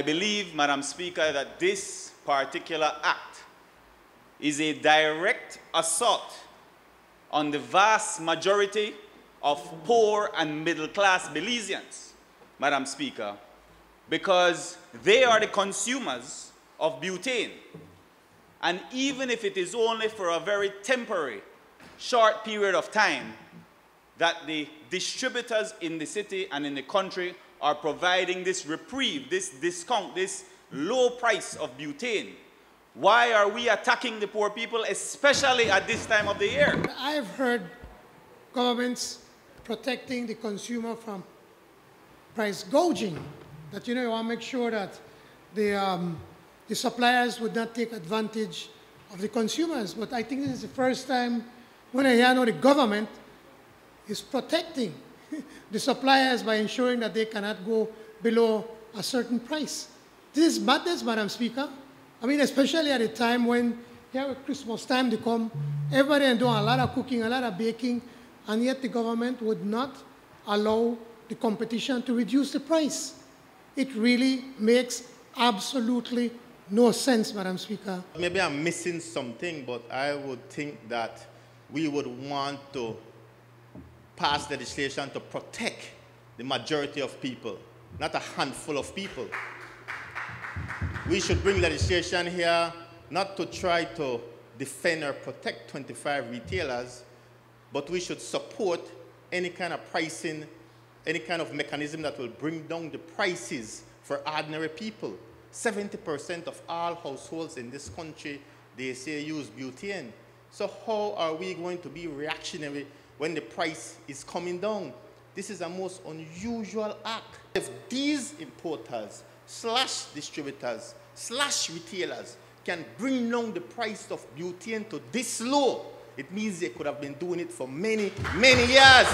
I believe, Madam Speaker, that this particular act is a direct assault on the vast majority of poor and middle class Belizeans, Madam Speaker, because they are the consumers of butane. And even if it is only for a very temporary, short period of time, that the distributors in the city and in the country are providing this reprieve, this discount, this low price of butane. Why are we attacking the poor people, especially at this time of the year? I've heard governments protecting the consumer from price gouging. That you know you want to make sure that the um, the suppliers would not take advantage of the consumers. But I think this is the first time when I hear the government is protecting the suppliers by ensuring that they cannot go below a certain price. This is madness, Madam Speaker. I mean, especially at a time when here at Christmas time to come, everybody is doing a lot of cooking, a lot of baking, and yet the government would not allow the competition to reduce the price. It really makes absolutely no sense, Madam Speaker. Maybe I'm missing something, but I would think that we would want to pass legislation to protect the majority of people, not a handful of people. We should bring legislation here not to try to defend or protect 25 retailers, but we should support any kind of pricing, any kind of mechanism that will bring down the prices for ordinary people. 70% of all households in this country, they say use butane. So how are we going to be reactionary when the price is coming down. This is a most unusual act. If these importers slash distributors slash retailers can bring down the price of butane to this low, it means they could have been doing it for many, many years.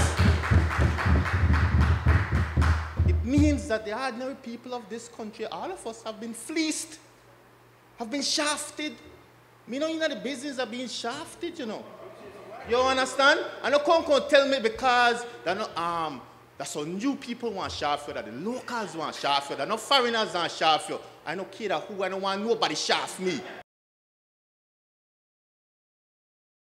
It means that the ordinary people of this country, all of us have been fleeced, have been shafted. Me know, you know the business of being shafted, you know. You understand? And you can't come tell me because they're not, um, that's some new people want shaft you, that the locals want shaft you, that no foreigners want shaft you. I don't care who, I don't want nobody shaft me.